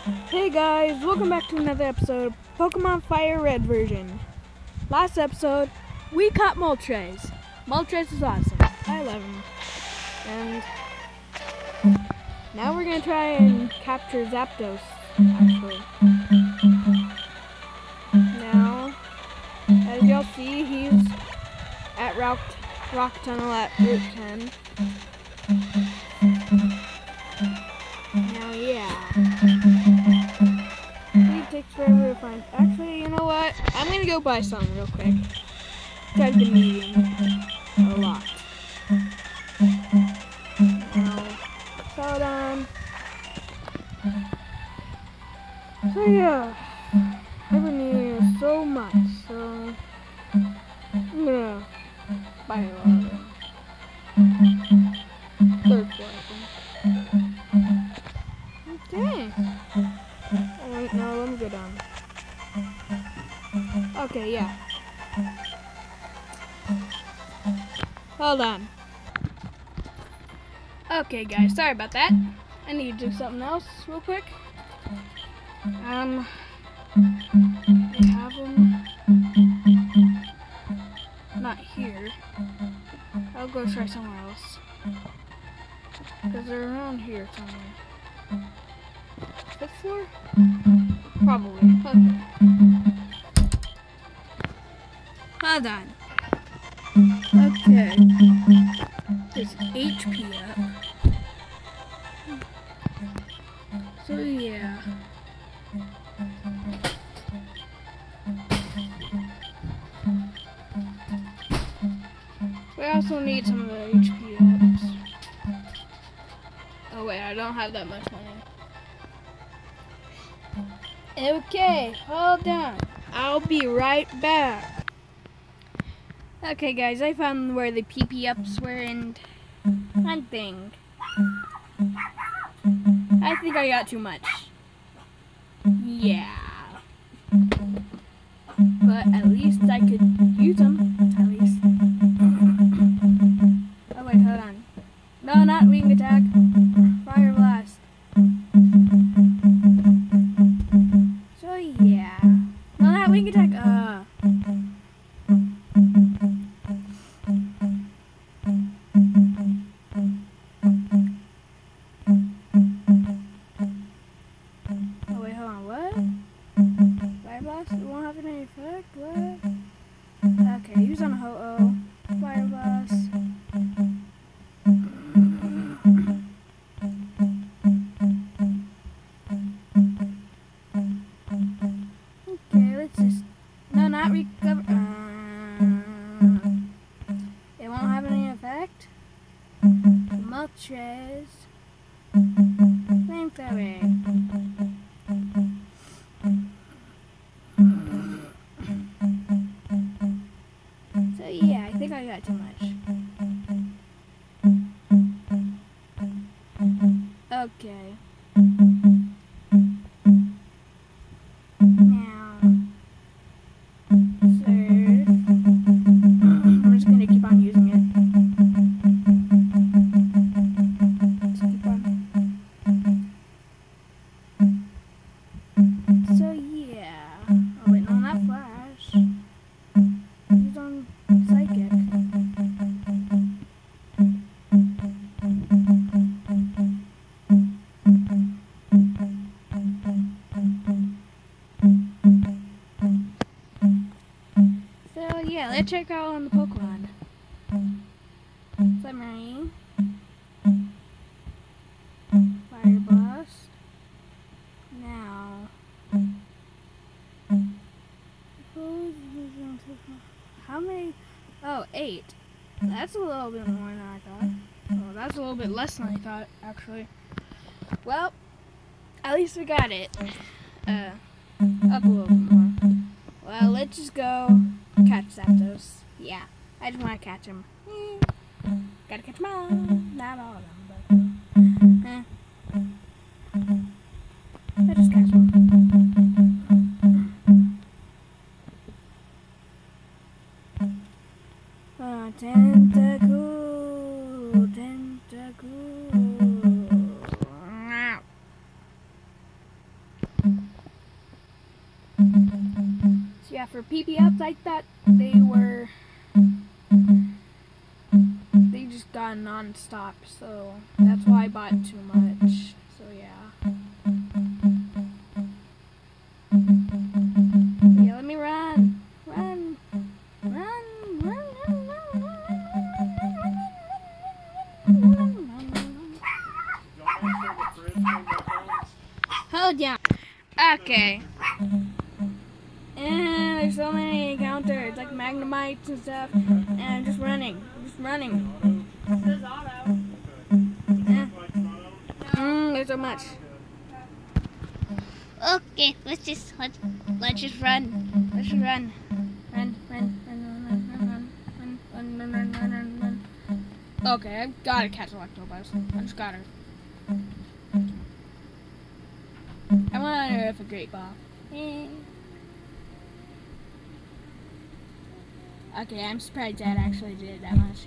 Hey guys, welcome back to another episode of Pokemon Fire Red version. Last episode, we caught Moltres. Moltres is awesome. I love him. And now we're gonna try and capture Zapdos, actually. Now, as y'all see, he's at Rock, Rock Tunnel at Route 10. It takes forever. Actually, you know what? I'm gonna go buy some real quick. Try to get Okay, guys, sorry about that. I need to do something else real quick. Um, they have them. Not here. I'll go try somewhere else. Because they're around here somewhere. Fifth floor? Probably. Okay. Hold on. Okay. There's HP up. So yeah. We also need some of the HP ups. Oh wait, I don't have that much money. Okay, hold on. I'll be right back. Okay, guys, I found where the PP ups were and one thing. I think I got too much. Yeah. But at least I could use them. At least. Oh wait, hold on. No, not wing attack. Just. No, not recover. Uh, it won't have any effect. Moltres. Flamethrower. How many? Oh, eight. That's a little bit more than I thought. Oh, that's a little bit less than I thought, actually. Well, at least we got it. Uh, up a little bit more. Well, let's just go catch Zapdos. Yeah, I just want to catch him. Gotta catch them all. Not all of them, for PP ups they were they just got non-stop, so that's why I bought too much. So yeah. Yeah, let me run. Run. Run. Run. Run. Run. Run. Hold down. Okay. There's so many encounters, like magnemites and stuff. And just running. Just running. Auto. Eh. Mm, there's so much. Okay, let's just let's, let's just run. Let's just run. Run, run, run, run, run, run, run, run, run, run, run, run, run. Okay, I've got to catch Electabuzz. I just got her. I want her with a great ball. Eh. Okay, I'm surprised Dad actually did it that much.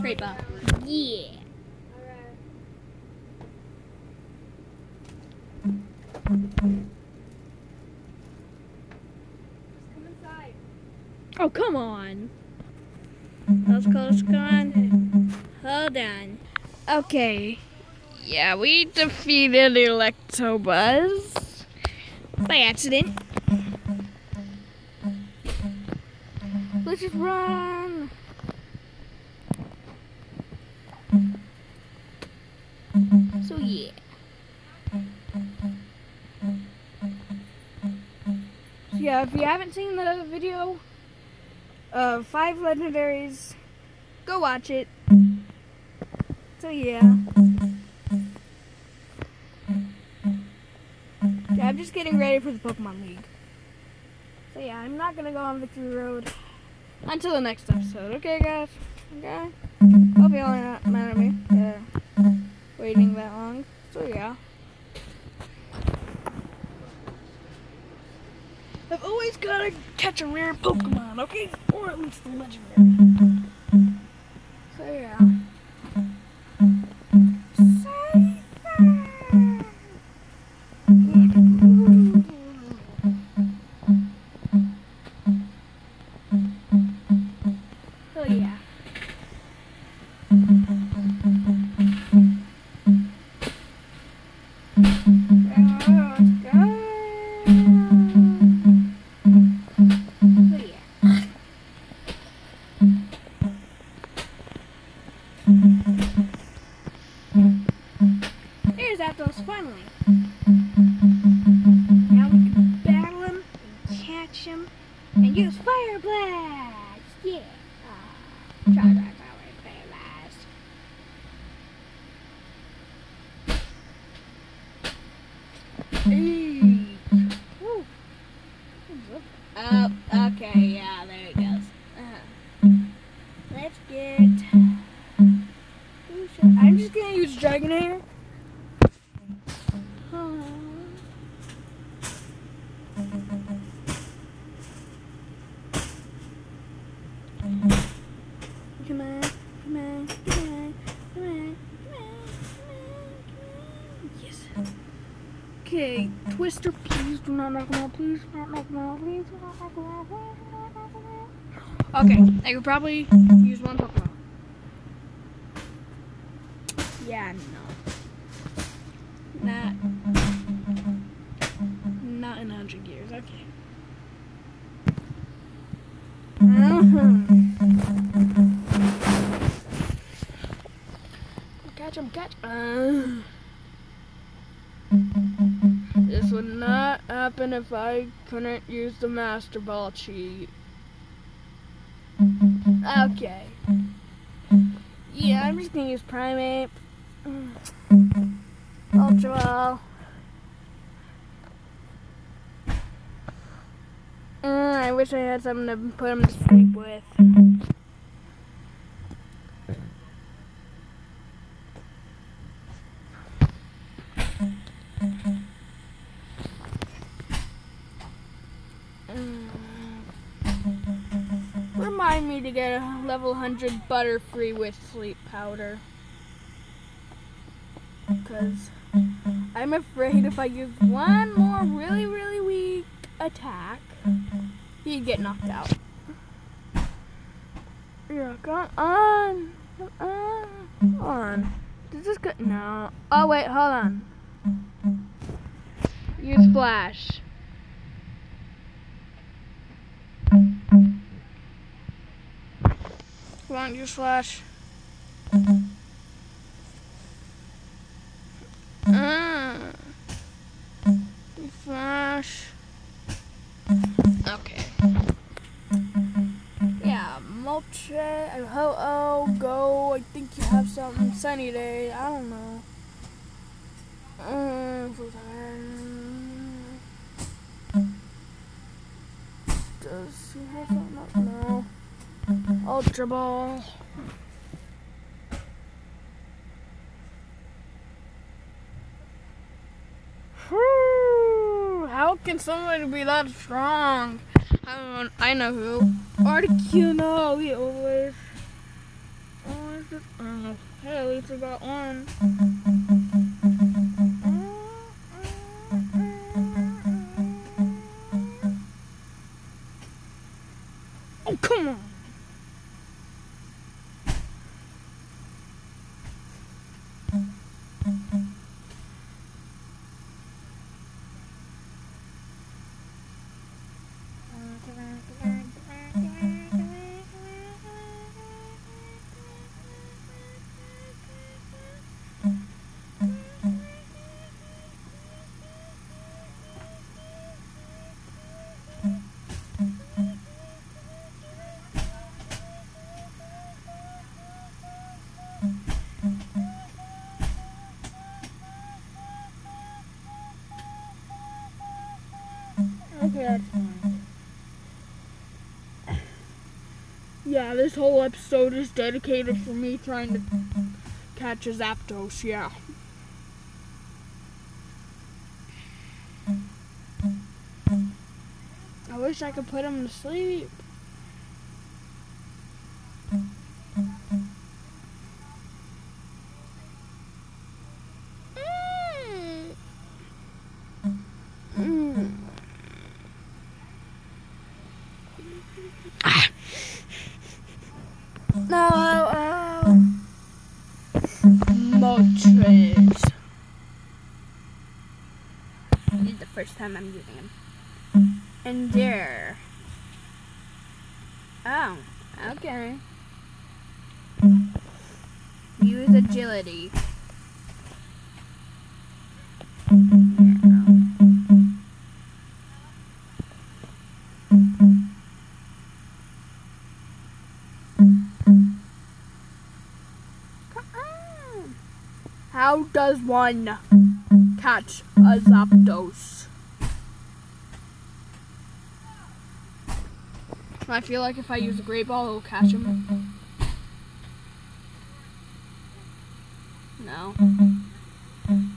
Great ball. Yeah. Oh, come on. Let's go, let's go on. Hold on. Okay. Yeah, we defeated Electabuzz by accident. Let's just run. So yeah. So yeah, if you haven't seen the video of five legendaries, go watch it. So yeah. Just getting ready for the Pokemon League. So yeah, I'm not gonna go on Victory Road until the next episode. Okay, guys. Okay. Hope y'all are not mad at me. Waiting that long. So yeah. I've always gotta catch a rare Pokemon, okay? Or at least a legendary. I'm mm-hmm. just gonna use Dragonair. Oh. Come on, come on, come on, come on, come on, come on, Yes. Okay, Twister, please do not knock him out, please do not knock him out, please do not knock him out, please do not knock him out. Okay, I could probably use one Pokemon. Catch him, catch. Uh. This would not happen if I couldn't use the Master Ball cheat. Okay. Yeah, I'm just gonna use Primeape. Ultra Mm, I wish I had something to put him to sleep with. Mm. Remind me to get a level 100 Butterfree with sleep powder. Because I'm afraid if I use one more really, really weak attack, he'd get knocked out. Yeah, come on. Come on. Come on. Does this go? No. Oh, wait, hold on. Use Flash. Come on, use Flash. Sunny day. I don't know. Mm. Does he have something else? No. Ultra Ball. How can someone be that strong? I don't. I know who. Articuno. He always. Always. Oh, hey, we got one. Fine. Yeah, this whole episode is dedicated for me trying to catch a Zapdos, yeah. I wish I could put him to sleep. Is the first time I'm using him. Mm-hmm. And there. Oh, okay. Mm-hmm. Use agility. Mm-hmm. On. How does one catch a Zapdos? I feel like if I use a Great Ball, it'll catch him. No. And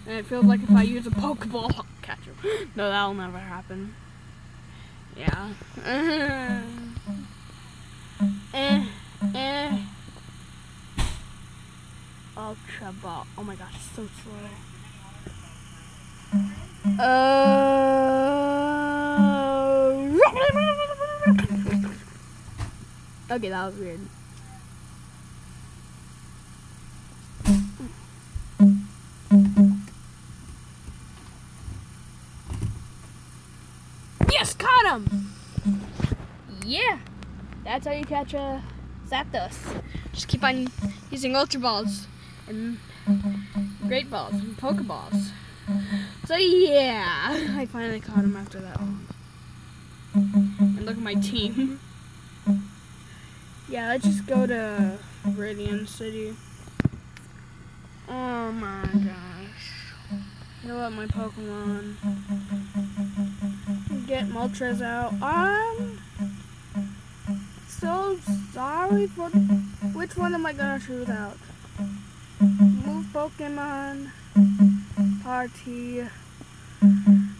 it feels like if I use a Pokeball, I'll catch him. No, that'll never happen. Yeah. eh, eh. Ultra Ball. Oh my gosh, so slow. Uh, okay, that was weird. Yes, caught him! Yeah, that's how you catch a Zapdos. Just keep on using Ultra Balls and Great Balls and Pokeballs. So yeah, I finally caught him after that one. And look at my team. Yeah, let's just go to Radiant City. Oh my gosh. Heal up my Pokemon. Get Moltres out. Um, so sorry for. Which one am I gonna shoot out? Move Pokemon. Party.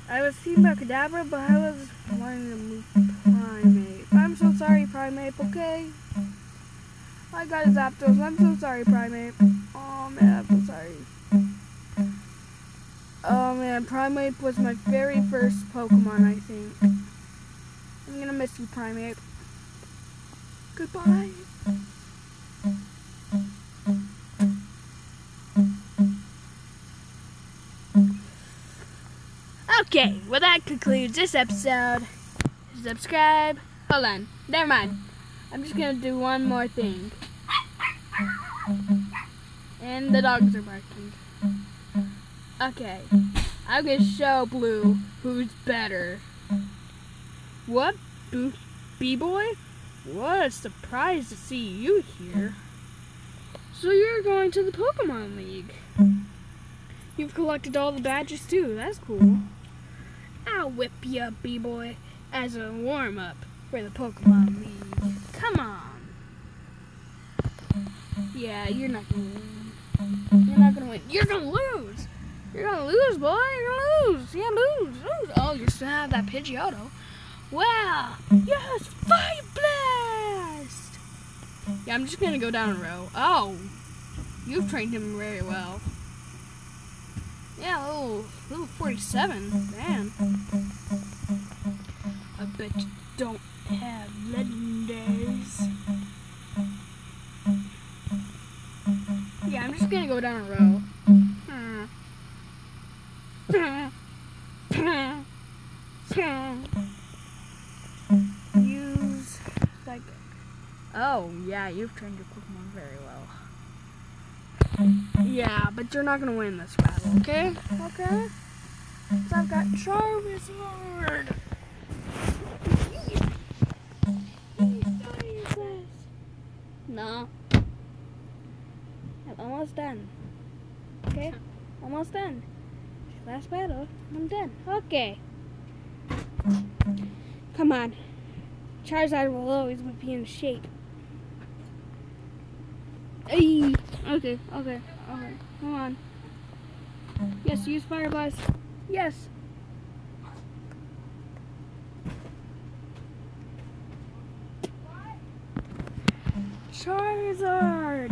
I was Team Kadabra, but I was wanting to move Primeape. I'm so sorry, Primeape, okay? I got a Zapdos. I'm so sorry, Primeape. Oh man, I'm so sorry. Oh man, Primeape was my very first Pokemon, I think. I'm gonna miss you, Primeape. Goodbye. Okay, well that concludes this episode. Subscribe. Hold on. Never mind. I'm just gonna do one more thing. And the dogs are barking. Okay. I'm gonna show Blue who's better. What? B-boy? What a surprise to see you here. So you're going to the Pokemon League. You've collected all the badges too. That's cool. I'll whip you B-boy, as a warm-up for the Pokemon League. Come on. Yeah, you're not gonna win. You're not gonna win. You're gonna lose. You're gonna lose, boy. You're gonna lose. Yeah, lose. lose. Oh, you still have that Pidgeotto. Wow. Yes, Fire Blast. Yeah, I'm just gonna go down a row. Oh, you've trained him very well. Yeah, oh, level, level 47. Man. I bet you don't have legendaries. Yeah, I'm just gonna go down a row. Use like Oh yeah, you've trained your Pokemon very well. Yeah, but you're not gonna win this battle, okay? Okay? So I've got Charizard. No. I'm almost done. Okay? Almost done. Last battle. I'm done. Okay. Come on. Charizard will always be in shape. Ay. Okay, okay, Come on. Yes, use Fire Blast. Yes. Charizard.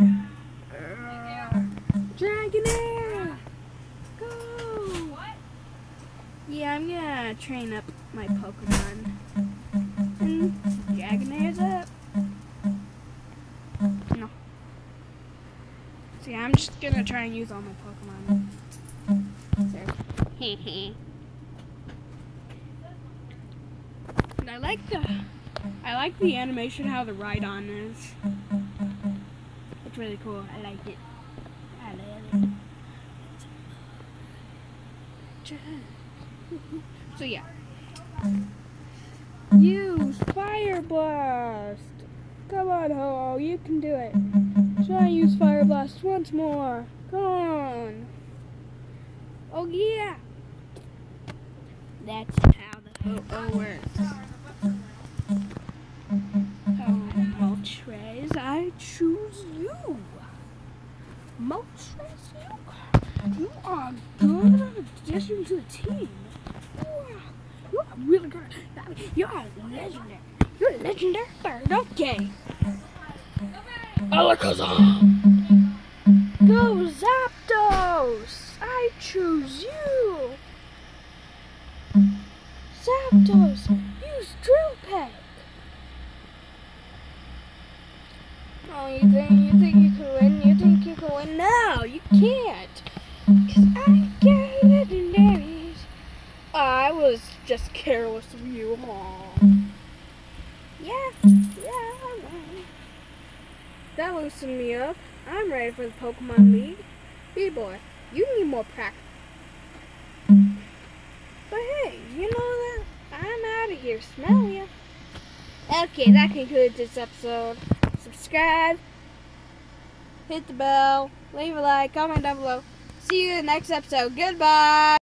Dragonair. Go. What? Yeah, I'm gonna train up my Pokemon. And Dragonair's up. No. See, I'm just gonna try and use all my Pokemon. And I like the I like the animation how the ride on is. It's really cool. I like it. I love it. So yeah. Use Fire Blast! Come on, Ho, you can do it. Try use Fire Blast once more. Come on. Oh yeah! That's how the Ho-Oh works. Oh, Moltres, I choose you. Moltres, you, you are good addition to the team. Oh, you think you think you can win? You think you can win? No, you can't. Cause I get legendaries. I was just careless of you, Aw. Yeah, yeah. That loosened me up. I'm ready for the Pokemon League. B-boy, you need more practice. But hey, you know that I'm out of here. Smell ya. Okay, that concludes this episode. Subscribe, hit the bell, leave a like, comment down below. See you in the next episode. Goodbye.